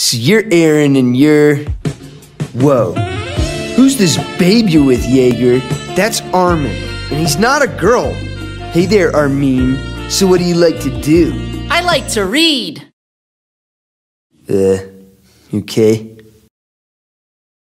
So you're Eren and you're. Whoa. Who's this baby with Jaeger? That's Armin, and he's not a girl. Hey there, Armin. So what do you like to do? I like to read. Uh, okay.